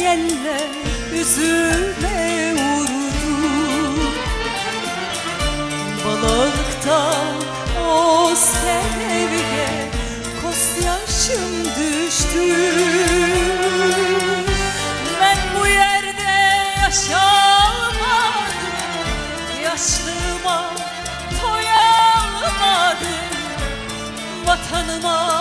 yeller yüzüme vurdu Balıkta o sevgiye Koz yaşım düştü. Ben bu yerde yaşamadım Yaşlığıma doyamadım Vatanıma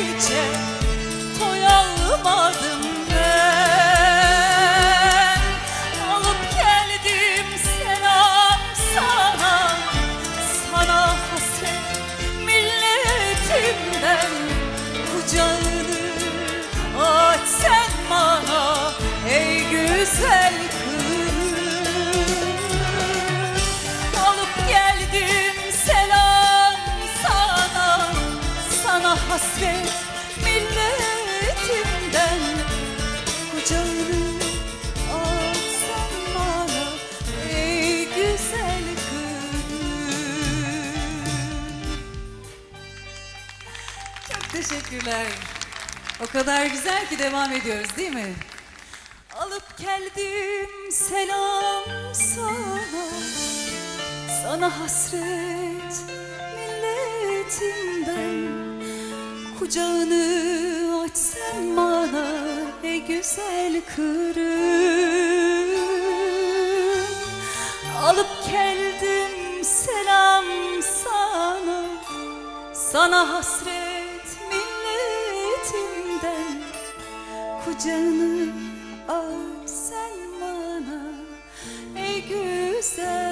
içe Doyamadım ben Alıp geldim selam sana Sana hasret milletimden. Kucağını aç sen bana Ey güzel teşekkürler. O kadar güzel ki devam ediyoruz değil mi? Alıp geldim selam sana Sana hasret milletimden Kucağını aç sen bana ey güzel kırım Alıp geldim selam sana Sana hasret Kucağını aç sen bana Ey güzel